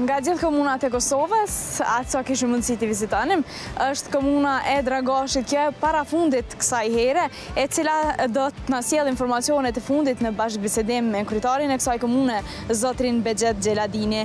Nga gjithë komunat e Kosovës, aq sa kishim mundësi t'i vizitonim, është komuna e Dragashit kjo e parafundit kësaj here, e cila do të na sjellë informacionet e fundit në bashkëbisedim me kryetarin e kësaj komune, zotëri Bexhet Xheladini.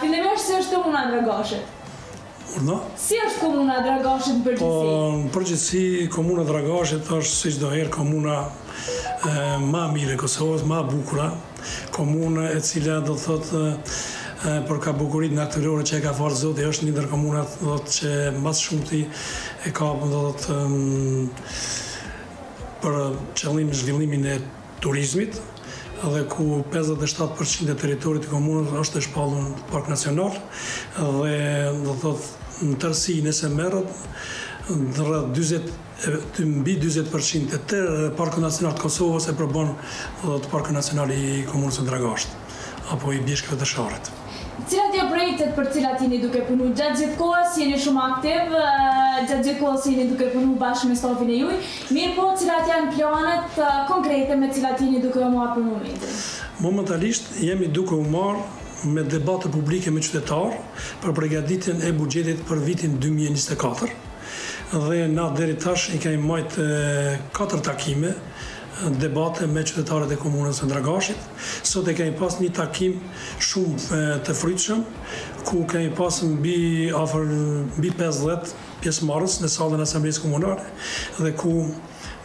Fillimisht si është komuna e Dragashit? Urdhno? Si është komuna e Dragashit në përgjithësi? Po, në përgjithësi komuna e Dragashit është si çdoherë komuna ma e mirë e Kosovës, ma e bukura, komuna e cila do të thotë për ka bukuritë natyrore që e ka falë Zoti është një ndër komunat që ma së shumti e ka do të thotë për qëllim zhvillimin e turizmit dhe ku pesëdhjetë e shtatë për qind e territorit të komunës është e shpallun park nacional dhe do të thotë në tërësi nëse merret rreth dyzet mbi dyzet për qind të parkut nacional të Kosovës e përbën do të thotë parku nacional i komunës së Dragashit. apo i bjeshkëve të Sharrit. Cilat janë projektet për të cilat jeni duke punu gjatë gjithë kohës, jeni shumë aktiv gjatë gjithë kohës jeni duke punu bashkë me stafin e juaj, mirëpo cilat janë planet konkrete me të cilat jeni duke u marrë për momentin? Momentalisht jemi duke u marrë me debate publike me qytetarë për përgatitjen e buxhetit për vitin dy mijë e njëzet e katër dhe na deri tash i kemi majtë katër takime debate me qytetarët e komunës së Dragashit. Sot e kemi pas një takim shumë të frytshëm, ku kemi pas mbi afër mbi pesëdhjetë pjesëmarrës në sallën e Asamblesë Komunale dhe ku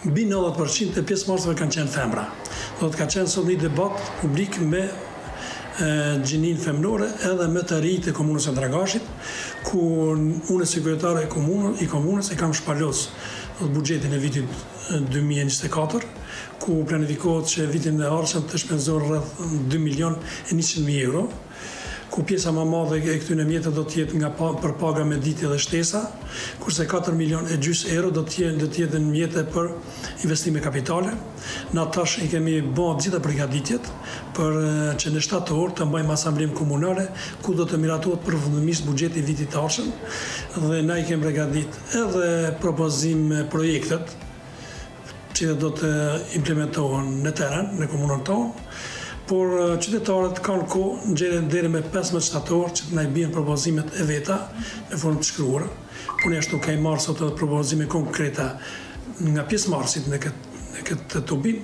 mbi nëntëdhjetë për qind të pjesëmarrësve kanë qenë femra. Do të thotë ka qenë sot një debat publik me gjininë femërore edhe me të rinjtë e komunës së Dragashit, ku unë si kryetar e komunës i komunës e kam shpalosë buxhetin e vitit dy mijë e njëzet e katër, ku planifikohet që vitin e ardhshëm të shpenzohen rreth dy milionë e njëqind mijë euro, ku pjesa më e madhe e këtyre mjeteve do të jetë nga për paga mëditje dhe shtesa, kurse katër milionë e gjysë euro do të jenë mjete për investime kapitale. Na tash i kemi ba të gjitha përgatitjet për që në shtator të mbajmë asamblenë komunale ku do të miratohet përfundimisht buxheti i vitit të ardhshëm dhe na i kemi përgatit edhe propozim projektet që do të implementohen në terren, në komunën tonë, por qytetarët kanë kohë deri me 15 shtator që të na i bien propozimet e veta në formë të shkruar. Po unë ashtu kam marrë sot edhe propozime konkrete nga pjesëmarrësit në këtë, në këtë tubim.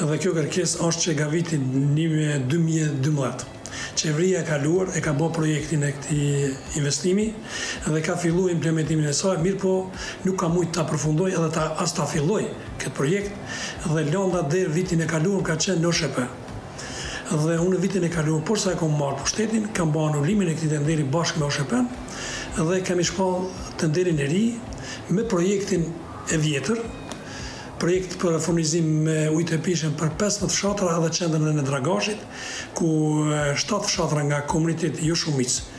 Dhe kjo kerkesë osht që nga viti një mijë e dy mijë e dymbëdhjetë. Qeveria e kaluar e ka bo projektin e këtij investimi dhe ka fillu implementimin e saj, mirëpo nuk ka mujt ta përfundoj edhe as ta filloj këtë projekt dhe landa deri vitin e kaluar ka qen në OSHP. Dhe unë vitin e kaluar porsa e kom marr pushtetin kam bo anulimin e këtij tenderi bashk me OSHP-n dhe kemi shpall tenderin e ri me projektin e vjetër, projekt për furnizim me ujë të pijshëm për pesëmbëdhjetë fshatra edhe qendrën e Dragashit, ku shtatë fshatra nga komuniteti jo shumicë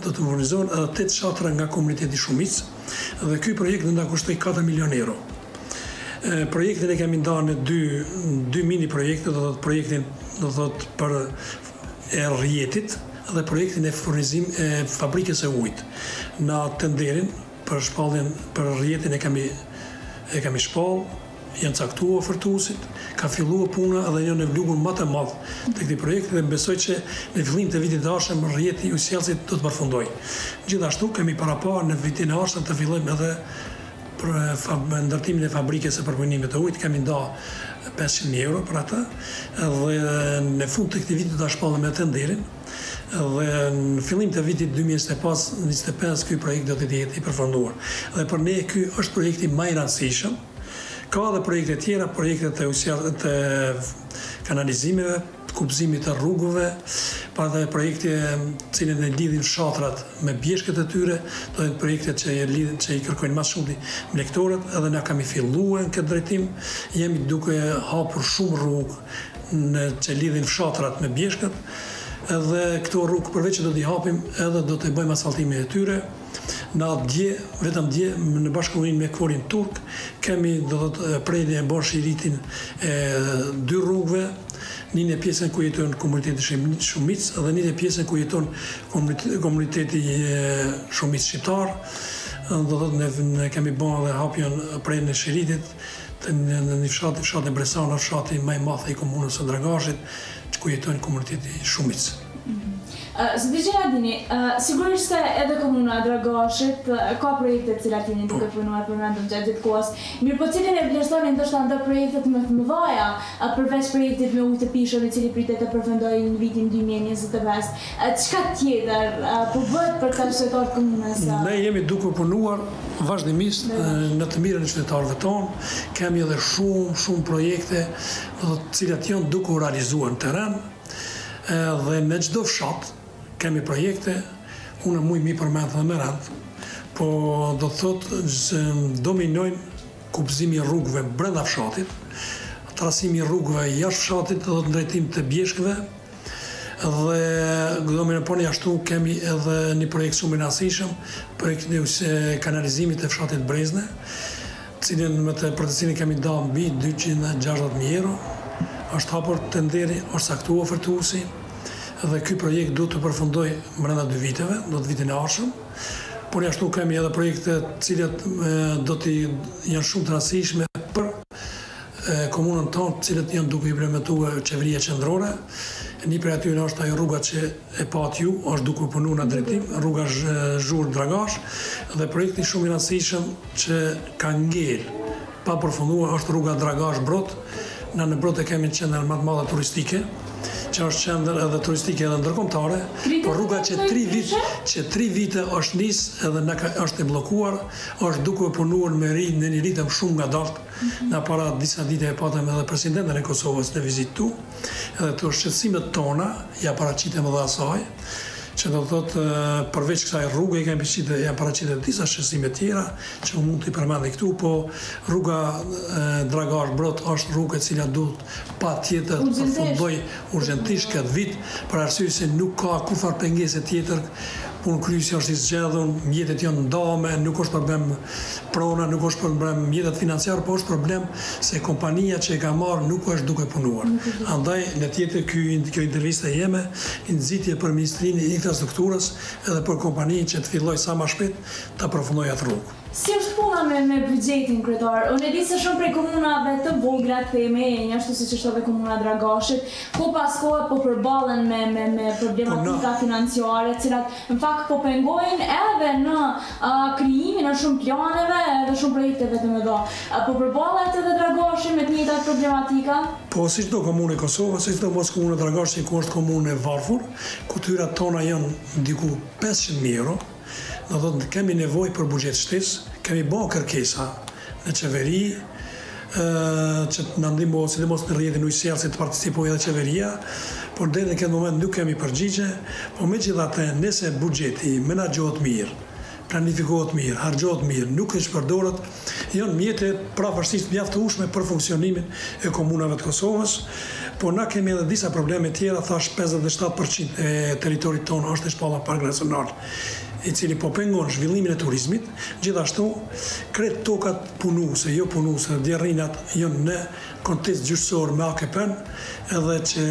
do të furnizohen edhe tetë fshatra nga komuniteti shumicë dhe ky projekt do na kushtojë katër milionë euro. Projektin e kemi ndarë në dy dy mini projekte, do të thotë projektin do të thotë për e rrjetit dhe projektin e furnizimit e fabrikës së ujit. Në tenderin Për shpalljen për rrjetin e kemi e kemi shpallë, janë caktuar ofertuesit, ka filluar puna dhe janë në vlugun më të madh të këtij projekti dhe besoj që në fillim të vitit të ardhshëm rrjeti i ujësjellësit do të përfundojë. Gjithashtu kemi paraparë në vitin e ardhshëm të fillojmë edhe për ndërtimin e fabrikës së përpunimit të ujit, kemi nda pesëqind mijë euro për atë dhe në fund të këtij viti do ta shpallim edhe tenderin. dhe në fillim të vitit dy mijë e njëzet e pesë ky projekt do të jetë i përfunduar. Dhe për ne ky është projekti më i rëndësishëm. Ka edhe projekte tjera, projekte të të kanalizimeve, të kubëzimit të rrugëve, pa dhe projekte të cilat i lidhin fshatrat me bjeshkët e tyre, do të thotë projekte që e lidhin që i kërkojnë më shumë blegtorët, edhe na kemi filluar në këtë drejtim, jemi duke hapur shumë rrugë në që lidhin fshatrat me bjeshkët dhe këto rrugë përveç që do t'i hapim edhe do të bëjmë asfaltimin e tyre në atë dje, vetëm dje në bashkëpunim me Kforin Turk kemi do të thotë prerë e bërë shiritin e dy rrugëve një në pjesën ku jeton komuniteti joshumicë dhe një në pjesën ku jeton komuniteti shumicë shqiptar do të thotë ne, ne kemi bërë dhe hapjen prerjen e shiritit Në një fshat, fshati Bresanë është fshati më i madh i komunës së Dragashit, ku jeton komuniteti shumicë. Zoti Xheladini, sigurisht se edhe komuna e Dragashit ka projekte të cilat jeni duke punuar për vendin gjatë gjithë kohës, mirëpo cilin e vlerësoni ndoshta ndër projektet më të mëdha përveç projektit me ujë të pijshëm i cili pritet të përfundojë në vitin dy mijë e njëzet e pesë? Çka tjetër po bëhet për ta qytetarët e komunës. Ne jemi duke punuar vazhdimisht në të mirën e qytetarëve tonë, kemi edhe shumë shumë projekte të cilat janë duke u realizuar në terren dhe në çdo fshat kemi projekte, unë mujë mi përmend edhe me radhë, po do të thotë se dominojnë kubëzimi i rrugëve brenda fshatit, trasimi i rrugëve jashtë fshatit dhe në drejtim të bjeshkëve, Dhe domethënë po ashtu kemi edhe një projekt shumë i rëndësishëm, projekt kanalizimi i fshatit Brezne, të cilin për të cilin kemi nda mbi 260.000 euro, është hapur tenderi, është caktu ofertuesi, dhe ky projekt duhet të përfundojë mrenda dy viteve, do të vitin e ardhshëm, po ashtu kemi edhe projekte të cilat do të jenë shumë të rëndësishme për komunën tonë të cilat janë duke i implementu qeveria qendrore. Ni prej atyre është ajo rruga që e patë ju, është duke punu në drejtim, rruga Zhur Dragash dhe projekti shumë i rëndësishëm që ka ngel pa përfundue është rruga Dragash Brod. Na në Brod e kemi qendrën më të madhe turistike, që është qendër edhe turistike edhe ndërkombëtare, por rruga që tri vite, që tri vite është nis edhe hala është e bllokuar. Është duke u punuar me një në një ritëm shumë ngadaltë, na para disa dite e patëm edhe Presidenten e Kosovës në vizitë këtu, edhe këto shqetësimet tona ia paraqitëm edhe asaj, që do të thotë përveç kësaj rruge i kemi, ia paraqitëm edhe disa shqetësime tjera, që unë mund t'i përmend edhe këtu, po rruga Dragash-Brod është rrugë e cila duhet Patjetër të përfundojë urgjentisht këtë vit, për arsye se nuk ka kurrfarë pengese tjetër, punëkryesi është i zgjedhur, mjetet janë të ndame, nuk është problem prona, nuk është problem mjetet financiare, po është problem se kompania që e ka marrë nuk është duke punuar. Andaj, le të jetë ky kjo intervista e jeme, një nxitje për Ministrinë e Infrastrukturës edhe për kompaninë që të fillojë sa ma shpejt ta përfundojë atë rrugë. Si është puna me me buxhetin kryetar? Unë e di se shumë prej komunave të vogla t'themi njashtu siç është edhe komuna e Dragashit, kohë pas kohe po përballen me me me problematika financiare, të cilat në fakt po pengojnë edhe në krijimin e shumë planeve edhe shumë projekteve të mëdha. A po përballet edhe Dragashi me të njëjtat problematika? Po, si çdo komunë e Kosovës, e sidomos komuna Dragashi ku është komunë e varfër, ku të hyrat tona janë diku pesëqind mijë euro, Do thotë kemi nevojë për buxhet shtesë, kemi ba kërkesa në qeveri që të na ndihmojë sidomos në rrjetin e ujësjellësit që të participojë edhe qeveria, por deri në këtë moment nuk kemi përgjigje, por megjithatë nëse buxheti menaxhohet mirë, planifikohet mirë, harxhohet mirë, nuk keqpërdoret, janë mjete përafërsisht mjaftueshme për funksionimin e komunave të Kosovës, por na kemi edhe disa probleme tjera, thash pesëdhjetë e shtatë për qind e territorit tonë është e shpalla Park Nacional, i cili po pengon zhvillimin e turizmit, gjithashtu krejt tokat punuese, jo punuese, djerrinat janë në kontest gjyqësor me AKP-në, edhe që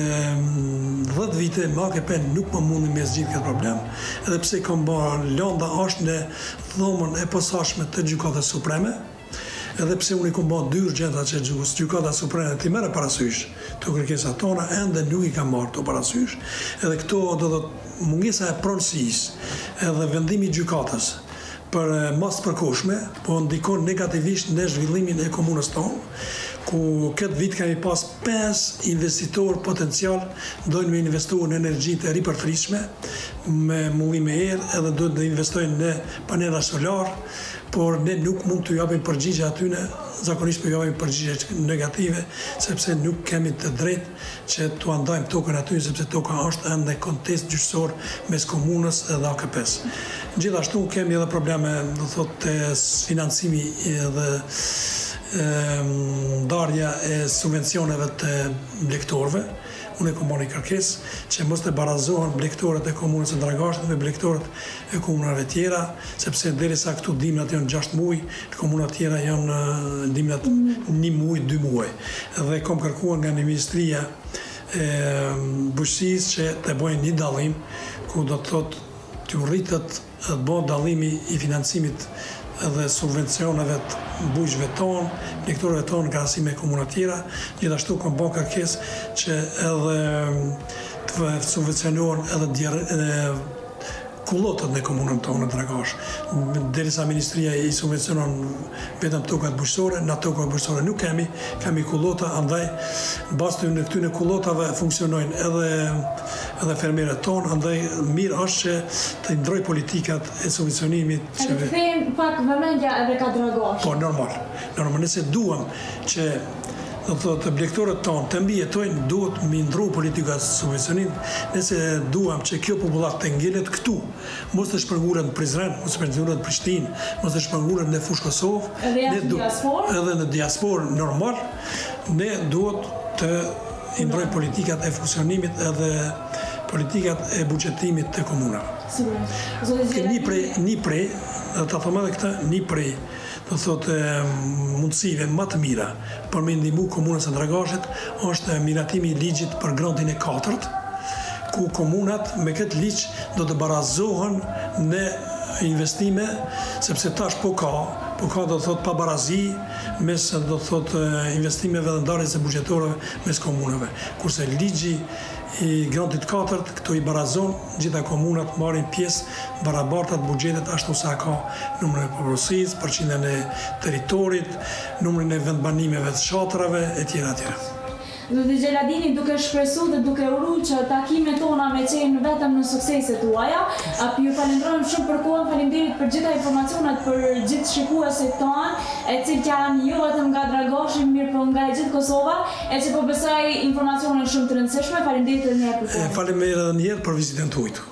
dhjetë vite me AKP-në nuk po mundemi me zgjidh këtë problem, edhe pse kanë ba landa është në Dhomën e Posaçme të Gjykatës Supreme, edhe pse unë i kom ba dy urgjenta që Gjykata Supreme t'i merre parasysh këto kërkesa tona, ende nuk i ka marrë këto parasysh, edhe këto, do të thotë, mungesa e pronësisë edhe vendimi i gjykatës për masë të përkohshme, po ndikon negativisht në zhvillimin e komunës tonë, ku këtë vit kemi pas pesë investitorë potencialë dojnë me investu në energjitë e ripërfritshme, me mullime erë edhe dojnë të investojnë në panela solar, por ne nuk mund t'u japim përgjigje atyne, zakonisht po u japim përgjigje negative, sepse nuk kemi të drejtë që t'ua ndajmë tokën atyne, sepse toka është ende kontest gjyqësor mes komunës dhe AKP-së. Gjithashtu kemi edhe probleme, do të thotë, te financimi dhe ndarja e subvencioneve të blegtorëve. Unë e kom ba një kërkesë që mos të barazohen blegtorët e komunës së Dragashtit me blegtorët e komunave tjera, sepse derisa këtu dimnat janë gjashtë muaj, në komunat tjera janë dimnat një muaj, dy muaj. Dhe kom kërkuar nga Ministria e Bujqësisë që të bëjnë një dallim ku do të thotë t'ju rritet Bohet dallimi i financimit dhe subvencioneve të bujqve tonë, blegtorëve tonë në krahasim me komunat tjera, gjithashtu kam ba kërkesë që edhe të bëhet subvencionuar edhe djerr edhe kullotët në komunën tonë në Dragash, derisa ministria i subvencionon vetëm tokat bujqësore, na toka bujqësore nuk kemi, kemi kullota andaj bazë të këtyne kullotave funksionojnë edhe dhe fermerët tonë, andaj mirë është që të ndrojë politikat e subvencionimit që. Edhe të kthehet pak vëmendja edhe ka Dragash. Po normal, normal nëse duam që do të thotë blegtorët tonë të mbijetojnë, duhet mi ndru politika e subvencionimit, nëse duam që kjo popullatë të ngelet këtu, mos të shpërngulen në Prizren, mos të shpërngulen në Prishtinë, mos të shpërngulen në Fushë Kosovë, edhe në diasporë, normal, ne duhet të i mbrojë politikat e funksionimit edhe politikat e buxhetimit të komunave. Sigurisht. Një prej, një prej, dhe ta them edhe këtë, një prej, do thotë mundësive më të mira për me ndihmu komunës e Dragashit është miratimi i ligjit për grantin e katërt, ku komunat me këtë ligj do të barazohen në investime, sepse tash po ka, po ka do të thotë pabarazi, mes do të thotë investimeve dhe ndarjes së buxheteve mes komunave. Kurse ligji i grantit të katërt këto i barazon, të gjitha komunat marrin pjesë të barabarta të buxhetit ashtu sa ka numrin e popullsisë, përqindjen e territorit, numrin e vendbanimeve të fshatrave etj etj. Zoti Xheladini duke shpresu dhe duke uru që takimet tona me qenë vetëm në sukseset tuaja. Ju falendrojmë shumë për kohën, faleminderit për gjitha informacionet për gjithë shikuesit tanë, të cilët janë jo vetëm nga Dragashi, mirëpo nga e gjithë Kosova, e që po besoj informacione shumë të rëndësishme, faleminderit edhe një herë për kohën. Faleminderit edhe një herë për vizitën tuaj këtu.